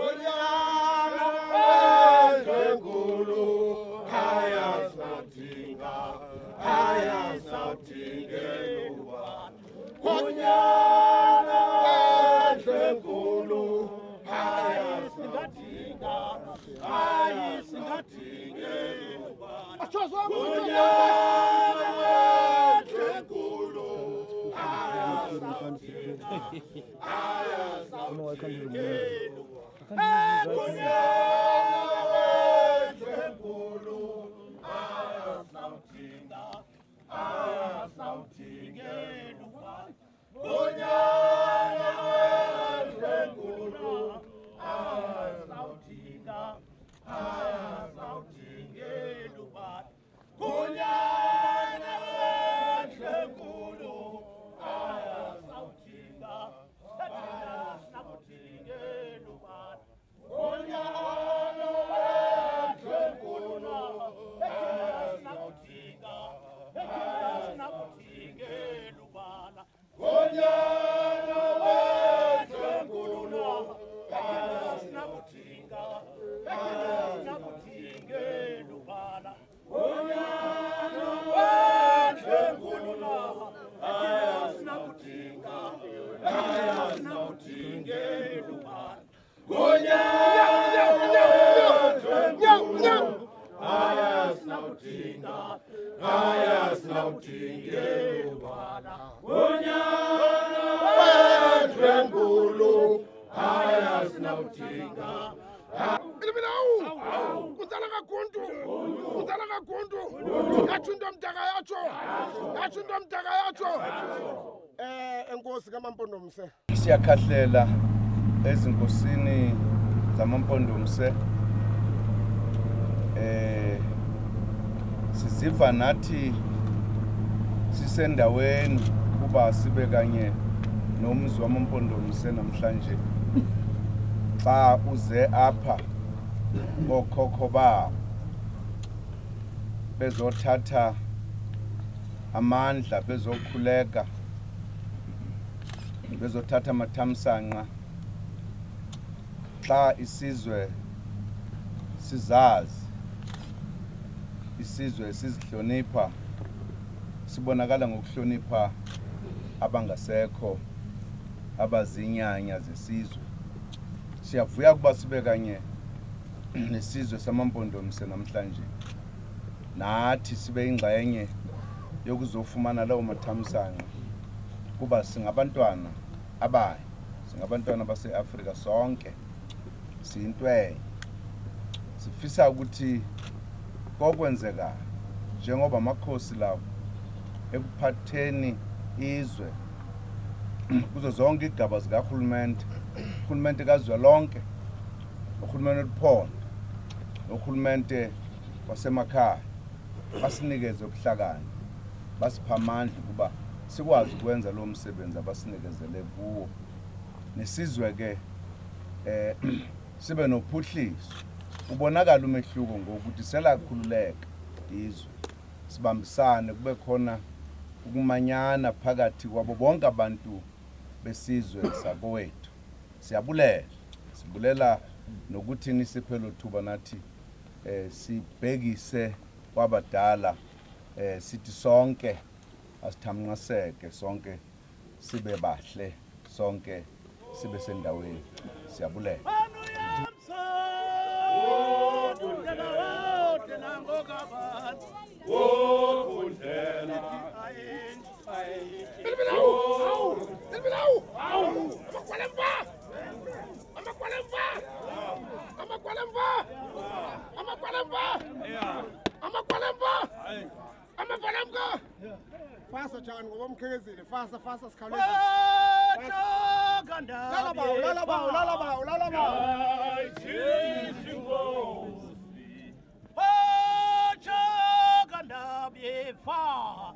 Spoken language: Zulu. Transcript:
bonyana ezwenkulu ayazawudinga ayazawudingeluba bonyana ezwenkulu ayazawudinga ayizawudingeluba bonyana ezwenkulu ayazawudinga ayazawudingeluba É, cunhado! Ngonyana wenkulu haya sawudinga haya sawudingelwa Ngonyana wenkulu haya sawudinga haya sawudingelwa Eliminawu! Kutsala kagundu! Kutsala kagundu! Yatsho into mdaka yatsho! Into mdaka yatsho! Eh enkosi kamampondomse. siyakhahlela ezinkosini zamampondomse eh siziva nathi sisendaweni kuba sibe kanye nomzi wamampondomse namhlanje. Xa uze apha okhokho babo bezothatha amandla bezokhuleka bezothatha amathamsanqa. Xa isizwe sizazi isizwe sizihlonipha sibonakala ngokuhlonipha abangasekho abazinyanya zesizwe. Siyavuya ukuba sibe kanye nesizwe samampondomise namhlanje. Nathi sibe ingxenye yokuzofumana lawo mathamsanqa. Kuba singabantwana abayo singabantwana base-afrika sonke. Siyintwenye sifisa ukuthi kokwenzekayo njengoba amakhosi lawo ekuphatheni izwe kuzo zonke iigaba zikarhulumente urhulumente kazwelonke urhulumente oluphondo norhulumente wasemakhaya basinikeze ubuhlakani basipha amandla ukuba sikwazi ukwenza lo msebenzi abasinikezele kuwo. Nesizwe ke eh sibe nophuhliso. Ubonakala umehluko ngokuthi selakhululeka izwe. Sibambisane kube khona ukumanyana phakathi kwabo bonke abantu besizwe sakowethu siyabulela sibulela nokuthi nisiphe lo thuba nathi eh sibhekise kwabadala eh sithi sonke asithamnqaseke sonke sibe bahle sonke sibe sendaweni. Siyabulela. Fasa njani ngoba umkhekezile fasa fasa sikhawuleza. Lala bawo lala 好。